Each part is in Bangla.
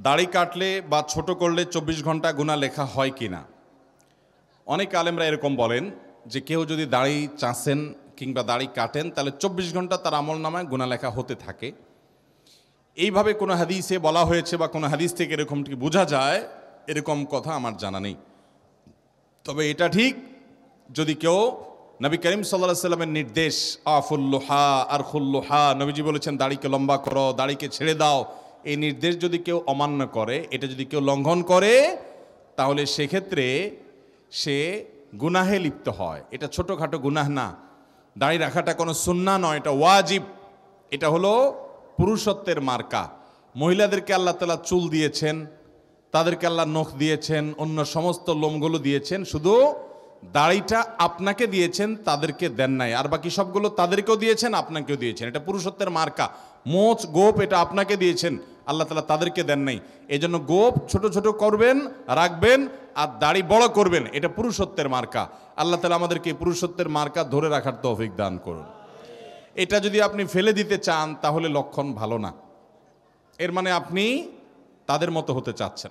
দাড়ি কাটলে বা ছোট করলে চব্বিশ ঘণ্টা গুণা লেখা হয় কি না? অনেক আলেমরা এরকম বলেন যে কেউ যদি দাড়ি চাঁচেন কিংবা দাড়ি কাটেন, তাহলে চব্বিশ ঘণ্টা তার আমল নামায় গুণা লেখা হতে থাকে। এইভাবে কোনো হাদিসে বলা হয়েছে বা কোনো হাদিস থেকে এরকমটি বোঝা যায়? এরকম কথা আমার জানা নেই। তবে এটা ঠিক, যদি কেউ নবী করিম সাল্লাহ সাল্লামের নির্দেশ আফুল্লোহা আর খুল্লোহা নবীজি বলেছেন, দাড়িকে লম্বা করো, দাড়িকে ছেড়ে দাও এই নির্দেশ যদি কেউ অমান্য করে, এটা যদি কেউ লঙ্ঘন করে, তাহলে সেক্ষেত্রে সে গুনাহে লিপ্ত হয়। এটা ছোটোখাটো গুনাহ না। দাড়ি রাখাটা কোনো সুন্না নয়, এটা ওয়াজিব। এটা হলো পুরুষত্বের মার্কা। মহিলাদেরকে আল্লাহ তালা চুল দিয়েছেন, তাদেরকে আল্লাহ নখ দিয়েছেন, অন্য সমস্ত লোমগুলো দিয়েছেন, শুধু দাড়িটা আপনাকে দিয়েছেন, তাদেরকে দেন নাই। আর বাকি সবগুলো তাদেরকেও দিয়েছেন, আপনাকেও দিয়েছেন। এটা পুরুষত্বের মার্কা। মোচ গোপ এটা আপনাকে দিয়েছেন। আল্লাহ তালা তাদেরকে দেন নাই। এই জন্য গোপ ছোট ছোট করবেন, রাখবেন আর দাড়ি বড় করবেন। এটা পুরুষত্বের মার্কা। আল্লাহ তালা আমাদেরকে পুরুষত্বের মার্কা ধরে রাখার তৌফিক দান করুন। এটা যদি আপনি ফেলে দিতে চান, তাহলে লক্ষণ ভালো না। এর মানে আপনি তাদের মতো হতে চাচ্ছেন।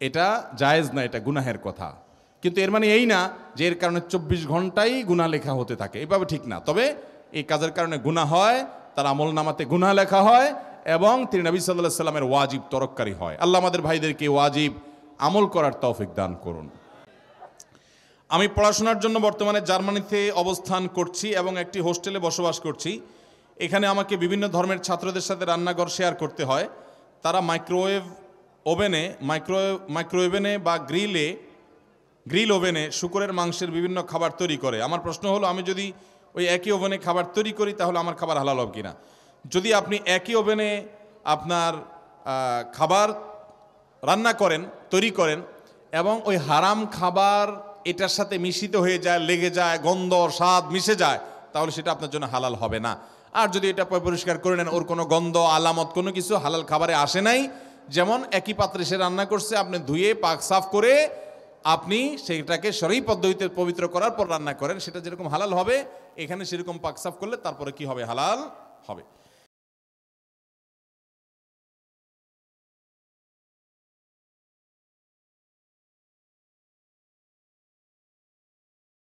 এটা জায়েজ না, এটা গুনাহের কথা। কিন্তু এর মানে এই না যে এর কারণে চব্বিশ ঘন্টাই গুনাহ লেখা হতে থাকে। এভাবে ঠিক না। তবে এই কাজের কারণে গুনাহ হয়, তার আমল নামাতে গুনাহ লেখা হয় এবং তিনি নবী সাল্লাহ সাল্লামের ওয়াজিব তরক্কারী হয়। আল্লাহ আমাদের ভাইদেরকে ওয়াজিব আমল করার তৌফিক দান করুন। আমি পড়াশোনার জন্য বর্তমানে জার্মানিতে অবস্থান করছি এবং একটি হোস্টেলে বসবাস করছি। এখানে আমাকে বিভিন্ন ধর্মের ছাত্রদের সাথে রান্নাঘর শেয়ার করতে হয়। তারা মাইক্রোওয়েভ ওভেনে, মাইক্রোওয়েভ, মাইক্রোওভেনে বা গ্রিলে, গ্রিল ওভেনে শুকরের মাংসের বিভিন্ন খাবার তৈরি করে। আমার প্রশ্ন হলো, আমি যদি ওই একই ওভেনে খাবার তৈরি করি, তাহলে আমার খাবার হালাল হবে কিনা? যদি আপনি একই ওভেনে আপনার খাবার রান্না করেন, তৈরি করেন এবং ওই হারাম খাবার এটার সাথে মিশ্রিত হয়ে যায়, লেগে যায়, গন্ধ, স্বাদ মিশে যায়, তাহলে সেটা আপনার জন্য হালাল হবে না। আর যদি এটা পরিষ্কার করে নেন, ওর কোনো গন্ধ, আলামত কোনো কিছু হালাল খাবারে আসে নাই, যেমন একই পাত্রে সে রান্না করছে, আপনি ধুয়ে পাক সাফ করে আপনি সেটাকে সরই পদ্ধতিতে পবিত্র করার পর রান্না করেন, সেটা যেরকম হালাল হবে, এখানে সেরকম পাক সাফ করলে তারপরে কি হবে? হালাল হবে।